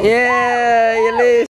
Yeah, you lose.